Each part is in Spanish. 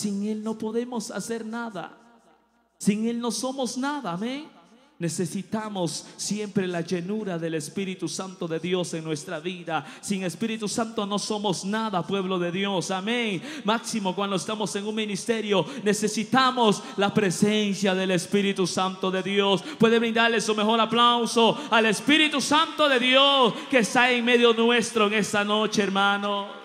Sin Él no podemos hacer nada. Sin Él no somos nada, amén. Necesitamos siempre la llenura del Espíritu Santo de Dios en nuestra vida. Sin Espíritu Santo no somos nada, pueblo de Dios. Amén. Máximo cuando estamos en un ministerio, necesitamos la presencia del Espíritu Santo de Dios. Puede brindarle su mejor aplauso al Espíritu Santo de Dios que está en medio nuestro en esta noche, hermano.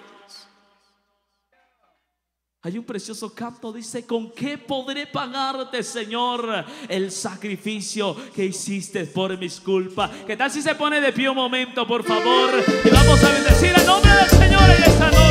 Hay un precioso canto, dice, ¿con qué podré pagarte, Señor, el sacrificio que hiciste por mis culpas? ¿Qué tal si se pone de pie un momento, por favor? Y vamos a bendecir el nombre del Señor en esta noche.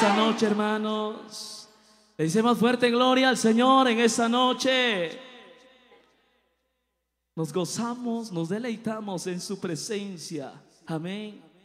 Esta noche, hermanos. Le decimos fuerte gloria al Señor en esta noche. Nos gozamos, nos deleitamos en su presencia. Amén.